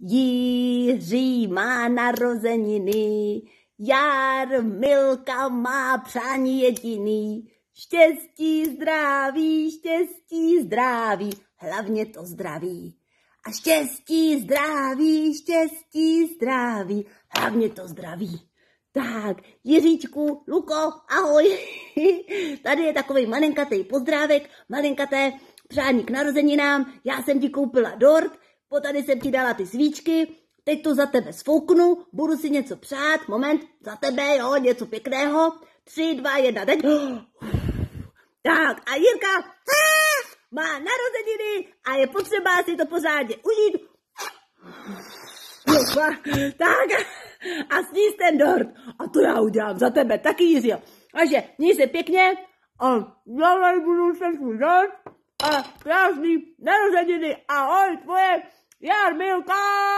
Jiří má narozeniny, Jar Milka má přání jediný. Štěstí, zdraví, štěstí, zdraví, hlavně to zdraví. A štěstí, zdraví, štěstí, zdraví, hlavně to zdraví. Tak, Jiříčku, Luko, ahoj. Tady je takový malinkatý pozdrávek, malinkaté přání k narozeninám. Já jsem ti koupila dort, po tady jsem ti dala ty svíčky, teď to za tebe sfouknu, budu si něco přát, moment, za tebe, jo, něco pěkného. Tři, dva, jedna, teď. Tak, a Jirka má narozeniny a je potřeba si to pořádně užít. Tak, a sníst ten dort. A to já udělám za tebe, taky Jiří. Takže měj se pěkně a já budu se svůj dort a krásný narozeniny. Ahoj, tvoje Jarmilka!